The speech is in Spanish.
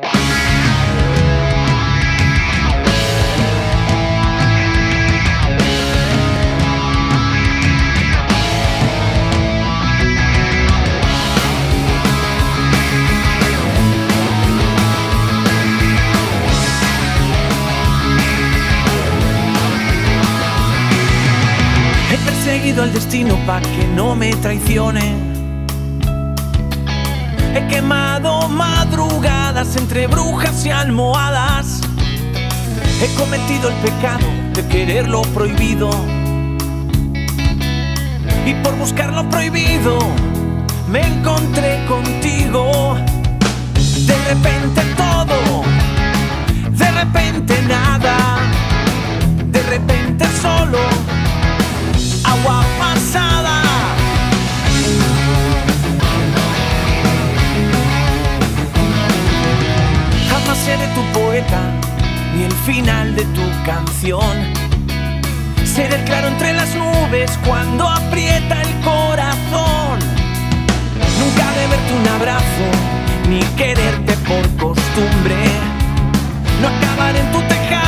He perseguido al destino pa' que no me traicione. He quemado madrugadas entre brujas y almohadas. He cometido el pecado de querer lo prohibido. Y por buscar lo prohibido me encontré contigo. De repente todo, seré tu poeta ni el final de tu canción. Seré el claro entre las nubes cuando aprieta el corazón. Nunca de verte un abrazo ni quererte por costumbre. No acabar en tu tejado